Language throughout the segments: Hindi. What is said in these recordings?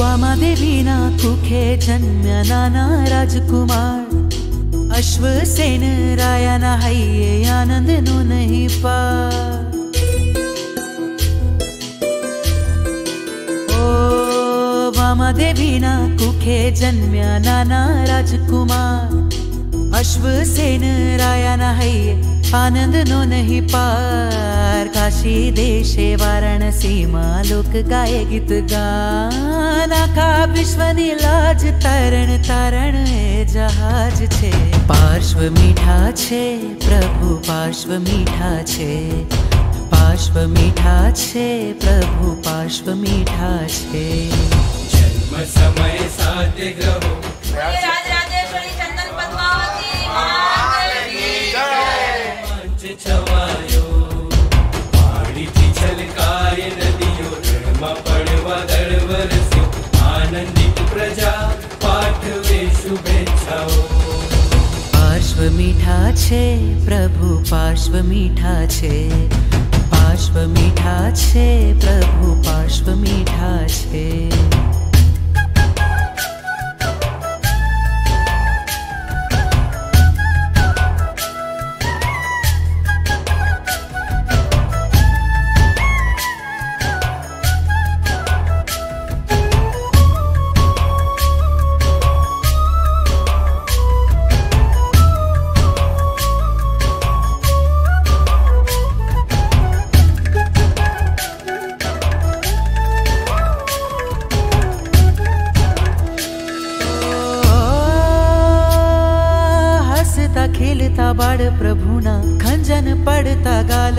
वामादेवी जन्म नाना राजकुमार। अश्वसेन रायना हये आनंद नो नहीं पार। वामदेवीना कुखे जन्म्या नाना राजकुमार। अश्वसेन रायना हये आनंद नो नहीं पार। काशी देशे वाराणसी माँ लोक गीत गाना का विश्वनी लाज तरण तारण जहाज़ छे। पार्श्व मीठा छे प्रभु पार्श्व मीठा छे। पार्श्व मीठा छे प्रभु पार्श्व मीठा छे। जन्म समय साथ ग्रहो। પાર્શ્વ મીઠા છે પ્રભુ પાર્શ્વ મીઠા છે પાર્શ્વ મીઠા છે हसता खेलता बाळ प्रभुना खंजन पडता गाल.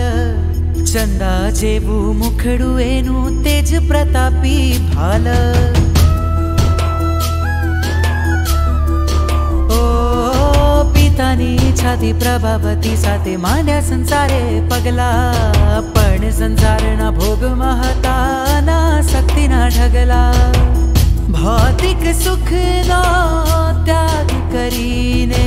चंदा जेबू मुखडू एनु तेज प्रतापी भाल. ओ पितानी छाती प्रभावती साते मान्या संसारे पगला. पण संसार ना भोग महता ना सक्ती ना ढगला. भौतिक सुख ना त्याग करीने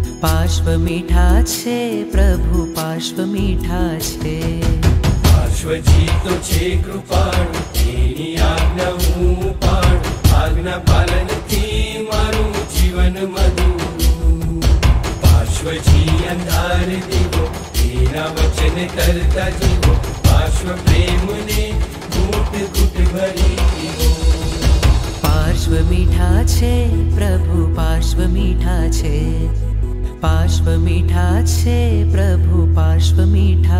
પાર્શ્વ મીઠા છે પ્રભુ પાર્શ્વ મીઠા છે. પાર્શ્વજી તો છે કૃપાળુ એની આજ્ઞા હું પાડું આજ્ઞા પાલનથી મારું જીવન મધુ પાર્શ્વજી અંધાર દીવો એના વચન તરતા જીવો પાર્શ્વ પ્રેમને ઘૂટ ઘૂટ ભરી દીવો પાર્શ્વ મીઠા છે પ્રભુ પાર્શ્વ મીઠા છે. पार्श्वमीठा छे प्रभु पार्श्वमीठा